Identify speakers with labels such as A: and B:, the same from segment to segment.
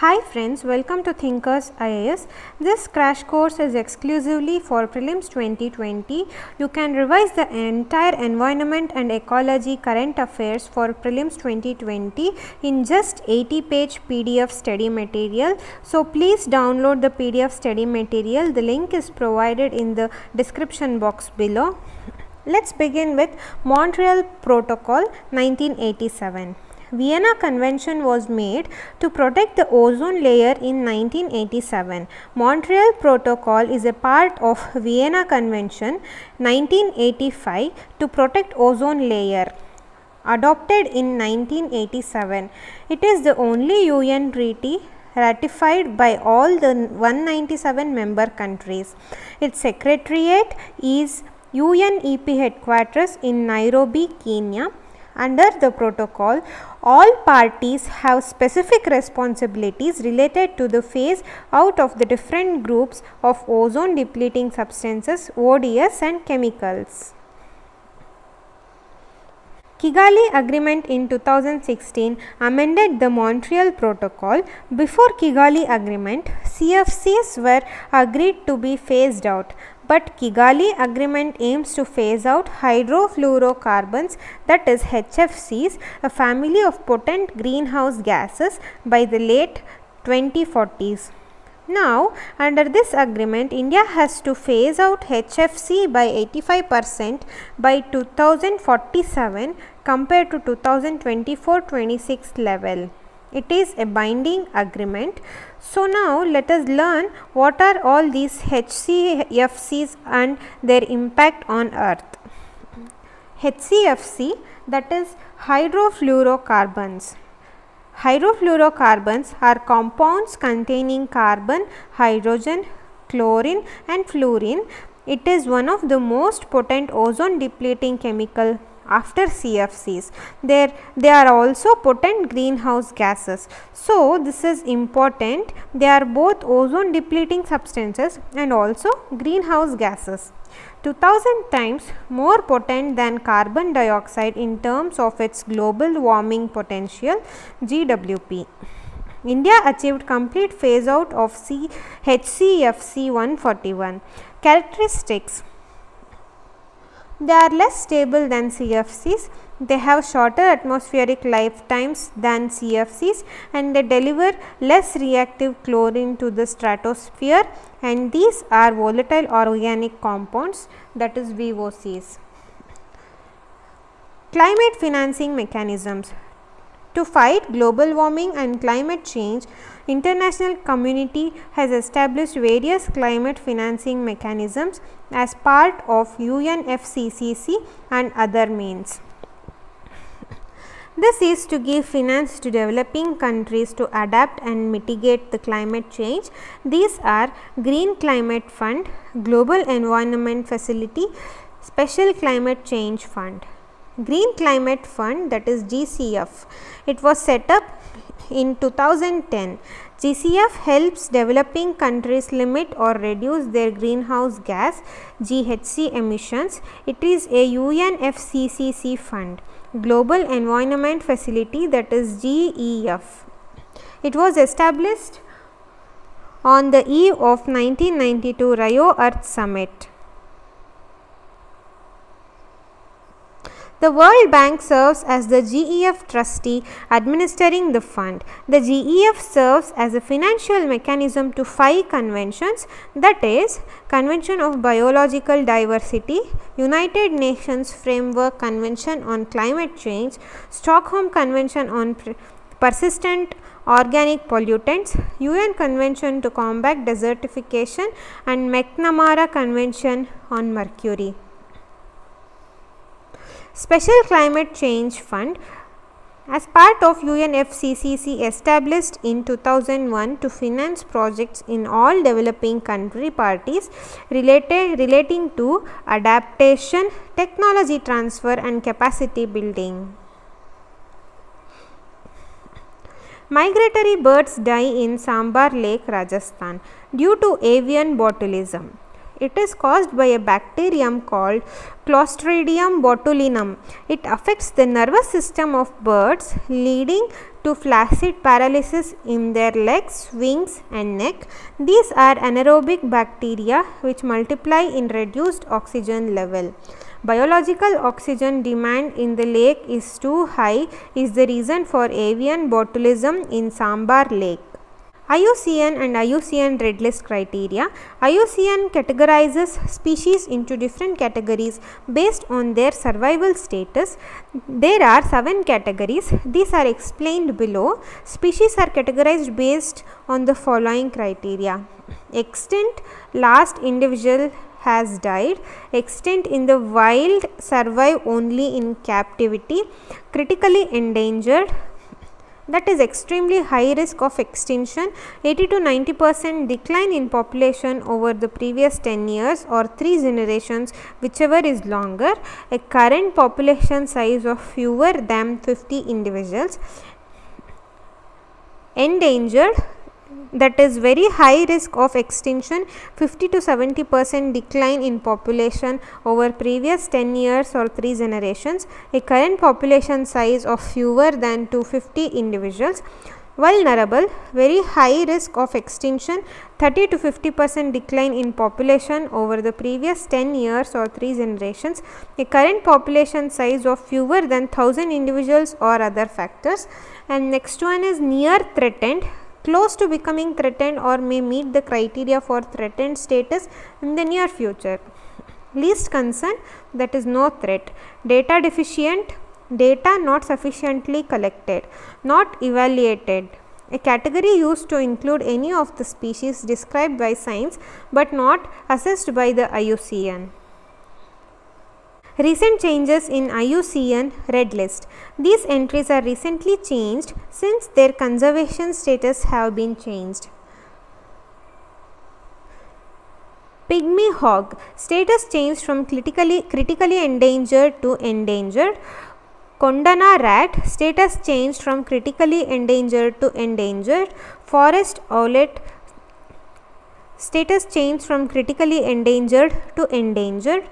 A: Hi friends, welcome to Thinkers IAS. This crash course is exclusively for prelims 2020. You can revise the entire environment and ecology current affairs for prelims 2020 in just 80 page PDF study material. So please download the PDF study material. The link is provided in the description box below. Let's begin with Montreal Protocol 1987. Vienna Convention was made to protect the ozone layer in 1987. Montreal Protocol is a part of Vienna Convention 1985 to protect ozone layer adopted in 1987. It is the only UN treaty ratified by all the 197 member countries. Its secretariat is UNEP headquarters in Nairobi, Kenya under the protocol, all parties have specific responsibilities related to the phase out of the different groups of ozone depleting substances ODS and chemicals. Kigali Agreement in 2016 amended the Montreal Protocol. Before Kigali Agreement, CFCs were agreed to be phased out, but Kigali Agreement aims to phase out hydrofluorocarbons that is HFCs, a family of potent greenhouse gases by the late 2040s. Now, under this agreement, India has to phase out HFC by 85% by 2047 compared to 2024-26 level. It is a binding agreement. So, now let us learn what are all these HCFCs and their impact on earth. HCFC that is hydrofluorocarbons. Hydrofluorocarbons are compounds containing carbon, hydrogen, chlorine and fluorine. It is one of the most potent ozone depleting chemical after CFCs. There, they are also potent greenhouse gases. So, this is important. They are both ozone depleting substances and also greenhouse gases. 2000 times more potent than carbon dioxide in terms of its global warming potential GWP. India achieved complete phase out of C HCFC 141. Characteristics they are less stable than CFCs. They have shorter atmospheric lifetimes than CFCs and they deliver less reactive chlorine to the stratosphere and these are volatile organic compounds that is VOCs. Climate financing mechanisms to fight global warming and climate change, international community has established various climate financing mechanisms as part of UNFCCC and other means. This is to give finance to developing countries to adapt and mitigate the climate change. These are Green Climate Fund, Global Environment Facility, Special Climate Change Fund. Green Climate Fund that is GCF. It was set up in 2010. GCF helps developing countries limit or reduce their greenhouse gas GHG emissions. It is a UNFCCC fund, Global Environment Facility that is GEF. It was established on the eve of 1992 Rio Earth Summit. The World Bank serves as the GEF trustee administering the fund. The GEF serves as a financial mechanism to five conventions that is Convention of Biological Diversity, United Nations Framework Convention on Climate Change, Stockholm Convention on Persistent Organic Pollutants, UN Convention to Combat Desertification and Minamata Convention on Mercury. Special Climate Change Fund as part of UNFCCC established in 2001 to finance projects in all developing country parties related, relating to adaptation, technology transfer and capacity building. Migratory birds die in Sambhar Lake, Rajasthan due to avian botulism. It is caused by a bacterium called Clostridium botulinum. It affects the nervous system of birds leading to flaccid paralysis in their legs, wings and neck. These are anaerobic bacteria which multiply in reduced oxygen level. Biological oxygen demand in the lake is too high is the reason for avian botulism in Sambhar lake. IUCN and IUCN Red List criteria. IUCN categorizes species into different categories based on their survival status. There are 7 categories. These are explained below. Species are categorized based on the following criteria. Extinct, last individual has died, extinct in the wild survive only in captivity, critically endangered, that is extremely high risk of extinction. 80 to 90 percent decline in population over the previous 10 years or 3 generations whichever is longer. A current population size of fewer than 50 individuals. Endangered that is very high risk of extinction 50 to 70 percent decline in population over previous 10 years or 3 generations. A current population size of fewer than 250 individuals. Vulnerable very high risk of extinction 30 to 50 percent decline in population over the previous 10 years or 3 generations. A current population size of fewer than 1000 individuals or other factors. And next one is near threatened close to becoming threatened or may meet the criteria for threatened status in the near future. Least concern that is no threat, data deficient, data not sufficiently collected, not evaluated. A category used to include any of the species described by science but not assessed by the IUCN. Recent changes in IUCN Red List. These entries are recently changed since their conservation status have been changed. Pygmy hog status changed from critically, critically endangered to endangered. Kondana rat status changed from critically endangered to endangered. Forest owlet status changed from critically endangered to endangered.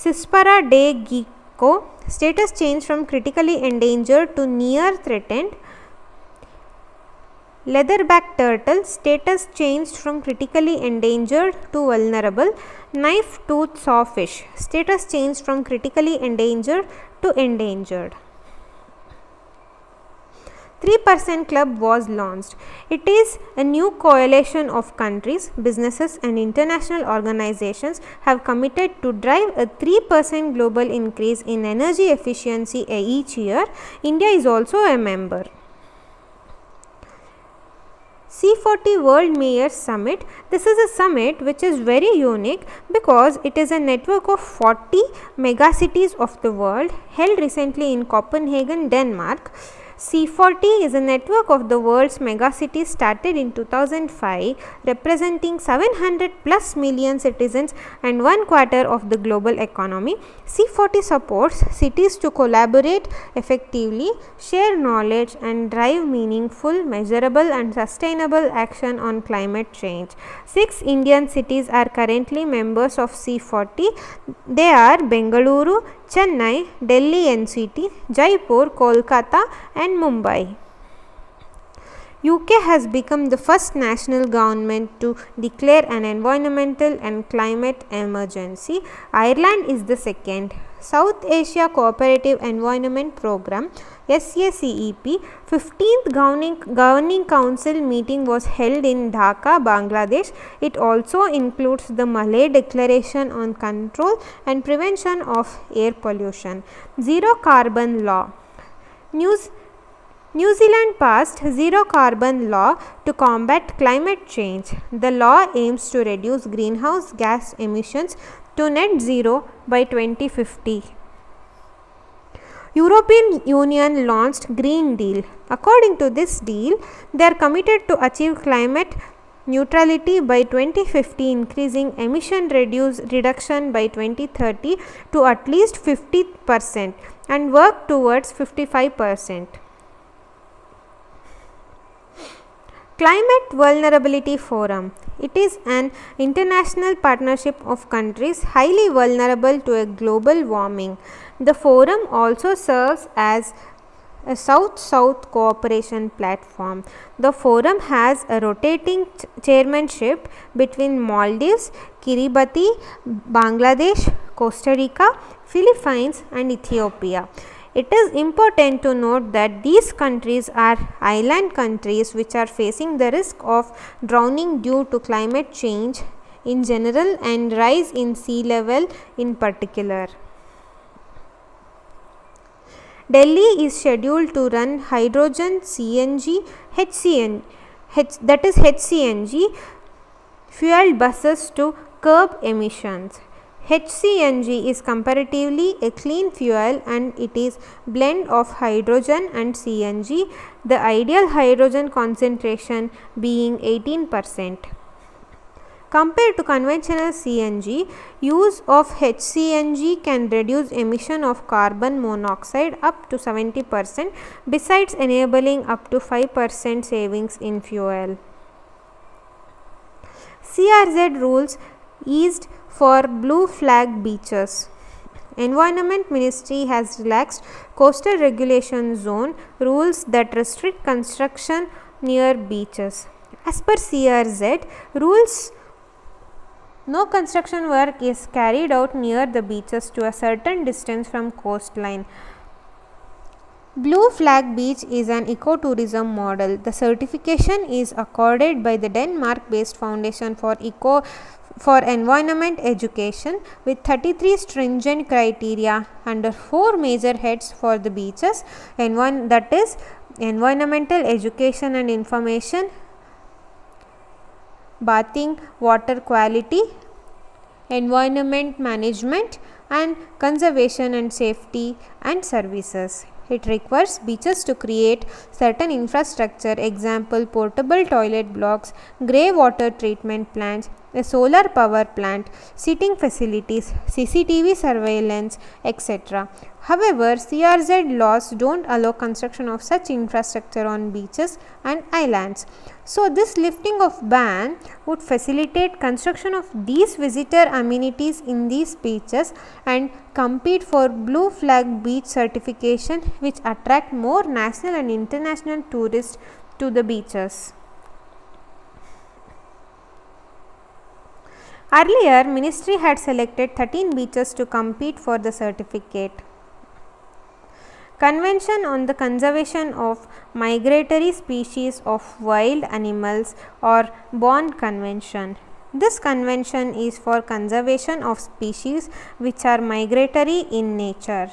A: Sispara day gecko status changed from critically endangered to near threatened. Leatherback turtle status changed from critically endangered to vulnerable. Knife tooth sawfish status changed from critically endangered to endangered. 3% Club was launched. It is a new coalition of countries, businesses and international organizations have committed to drive a 3% global increase in energy efficiency each year. India is also a member. C40 World Mayors Summit. This is a summit which is very unique because it is a network of 40 megacities of the world held recently in Copenhagen, Denmark. C40 is a network of the world's megacities started in 2005 representing 700 plus million citizens and one quarter of the global economy. C40 supports cities to collaborate effectively, share knowledge and drive meaningful, measurable and sustainable action on climate change. Six Indian cities are currently members of C40. They are Bengaluru, Chennai, Delhi NCT, Jaipur, Kolkata and Mumbai. UK has become the first national government to declare an environmental and climate emergency. Ireland is the second. South Asia Cooperative Environment Program SACEP 15th governing, governing council meeting was held in Dhaka, Bangladesh. It also includes the Malé Declaration on Control and Prevention of Air Pollution. Zero Carbon Law News New Zealand passed zero carbon law to combat climate change. The law aims to reduce greenhouse gas emissions to net zero by 2050. European Union launched Green Deal. According to this deal, they are committed to achieve climate neutrality by 2050 increasing emission reduce reduction by 2030 to at least 50 percent and work towards 55 percent. Climate Vulnerability Forum. It is an international partnership of countries highly vulnerable to a global warming. The forum also serves as a South-South cooperation platform. The forum has a rotating ch chairmanship between Maldives, Kiribati, Bangladesh, Costa Rica, Philippines and Ethiopia. It is important to note that these countries are island countries which are facing the risk of drowning due to climate change in general and rise in sea level in particular. Delhi is scheduled to run hydrogen CNG HCN H, that is HCNG fueled buses to curb emissions. HCNG is comparatively a clean fuel and it is blend of hydrogen and CNG, the ideal hydrogen concentration being 18 percent. Compared to conventional CNG, use of HCNG can reduce emission of carbon monoxide up to 70 percent besides enabling up to 5 percent savings in fuel. CRZ rules eased for blue flag beaches. Environment Ministry has relaxed coastal regulation zone rules that restrict construction near beaches. As per CRZ, rules no construction work is carried out near the beaches to a certain distance from coastline. Blue Flag Beach is an ecotourism model. The certification is accorded by the Denmark based Foundation for Eco for Environment Education with 33 stringent criteria under four major heads for the beaches and one that is environmental education and information, bathing water quality, environment management and conservation and safety and services. It requires beaches to create certain infrastructure example portable toilet blocks, grey water treatment plants, a solar power plant, seating facilities, CCTV surveillance etc. However, CRZ laws do not allow construction of such infrastructure on beaches and islands. So, this lifting of ban would facilitate construction of these visitor amenities in these beaches and compete for blue flag beach certification which attract more national and international tourists to the beaches. Earlier, ministry had selected 13 beaches to compete for the certificate. Convention on the Conservation of Migratory Species of Wild Animals or Bonn Convention. This convention is for conservation of species which are migratory in nature.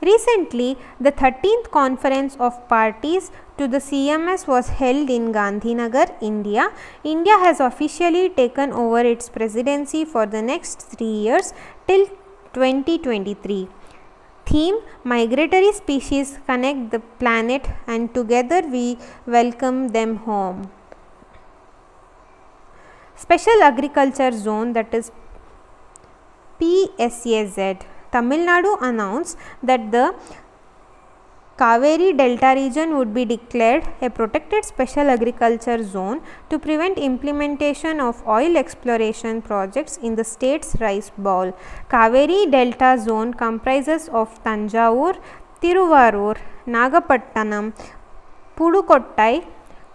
A: Recently, the 13th conference of parties to the CMS was held in Gandhinagar, India. India has officially taken over its presidency for the next 3 years till 2023. Theme Migratory species connect the planet and together we welcome them home. Special Agriculture Zone that is PSAZ. Tamil Nadu announced that the Kaveri Delta region would be declared a protected special agriculture zone to prevent implementation of oil exploration projects in the state's rice bowl. Kaveri Delta zone comprises of Tanjavur, Tiruvarur, Nagapattinam, Pudukottai,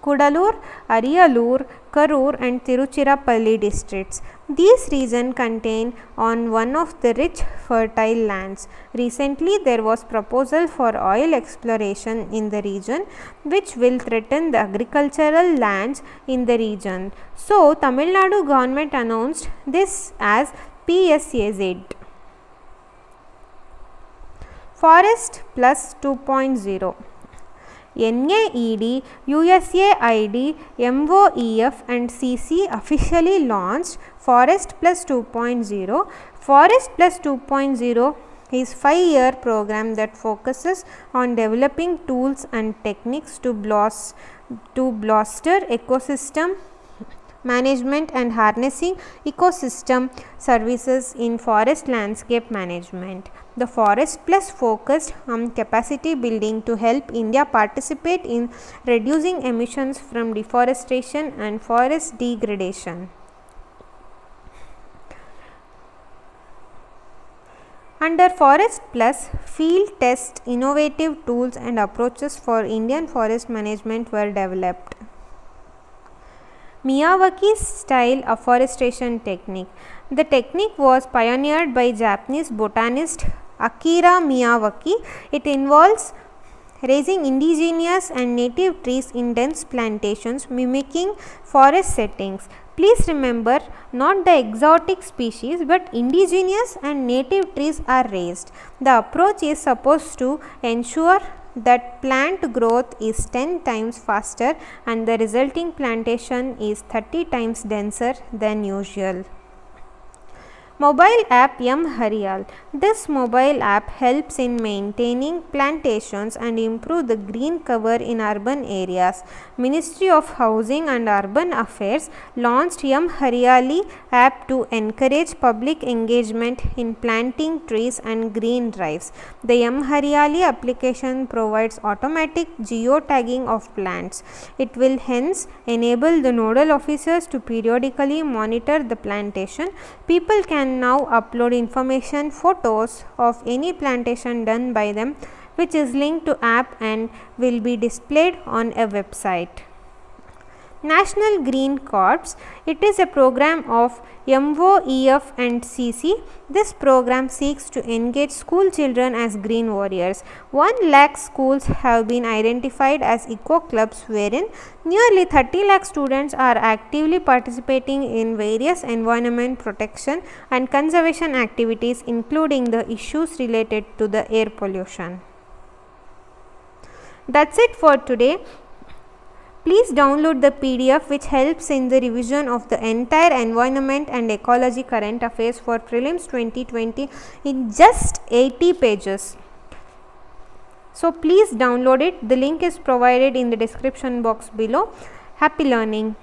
A: Cuddalore, Ariyalur, Karur and Tiruchirappalli districts. These regions contain on one of the rich fertile lands. Recently there was proposal for oil exploration in the region which will threaten the agricultural lands in the region. So Tamil Nadu government announced this as PSAZ. Forest plus 2.0 NAED, USAID, MOEF and CC officially launched Forest Plus 2.0. Forest Plus 2.0 is 5 year program that focuses on developing tools and techniques to, blos to bolster ecosystem management and harnessing ecosystem services in forest landscape management. The Forest Plus focused on capacity building to help India participate in reducing emissions from deforestation and forest degradation. Under Forest Plus, field test innovative tools and approaches for Indian forest management were developed. Miyawaki style afforestation technique. The technique was pioneered by Japanese botanist Akira Miyawaki. It involves raising indigenous and native trees in dense plantations mimicking forest settings. Please remember not the exotic species but indigenous and native trees are raised. The approach is supposed to ensure that plant growth is 10 times faster and the resulting plantation is 30 times denser than usual. Mobile app Yum Hariyal. This mobile app helps in maintaining plantations and improve the green cover in urban areas. Ministry of Housing and Urban Affairs launched Yum Hariyali app to encourage public engagement in planting trees and green drives. The Yum Hariyali application provides automatic geotagging of plants. It will hence enable the nodal officers to periodically monitor the plantation. People can now upload information photos of any plantation done by them which is linked to app and will be displayed on a website. National Green Corps. It is a program of MOEF and CC. This program seeks to engage school children as green warriors. 1 lakh schools have been identified as eco clubs wherein nearly 30 lakh students are actively participating in various environment protection and conservation activities including the issues related to the air pollution. That's it for today. Please download the PDF which helps in the revision of the entire environment and ecology current affairs for prelims 2020 in just 80 pages. So please download it. The link is provided in the description box below. Happy learning.